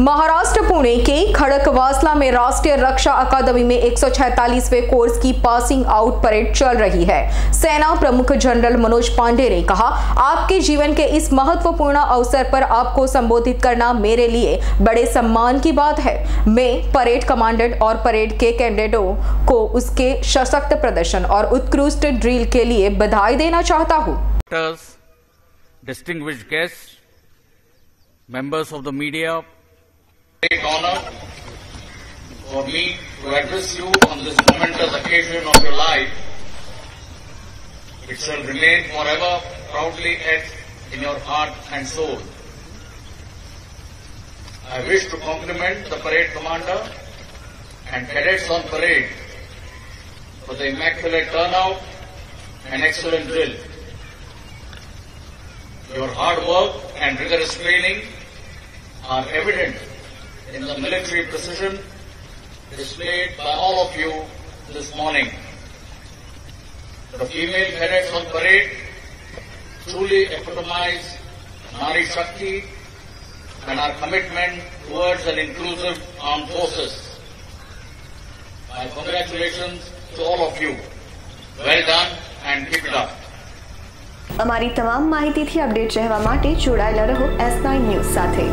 महाराष्ट्र पुणे के खड़कवासला में राष्ट्रीय रक्षा अकादमी में 146वें कोर्स की पासिंग आउट परेड चल रही है। सेना प्रमुख जनरल मनोज पांडे ने कहा आपके जीवन के इस महत्वपूर्ण अवसर पर आपको संबोधित करना मेरे लिए बड़े सम्मान की बात है। मैं परेड कमांडेंट और परेड के कैंडिडेटों को उसके सशक्त प्रदर्शन और उत्कृष्ट ड्रिल के लिए बधाई देना चाहता हूँ। Members of the media, honor for me to address you on this momentous occasion of your life. It shall remain forever proudly etched in your heart and soul. I wish to compliment the parade commander and cadets on parade for the immaculate turnout and excellent drill. Your hard work and rigorous training are evident in the military precision displayed by all of you this morning. The female cadets on parade truly epitomize Nari Shakti and our commitment towards an inclusive armed forces. My congratulations to all of you. Well done and keep it up. અમારી તમામ માહિતીથી update રહેવા માટે જોડાયેલા રહો S nine news સાથે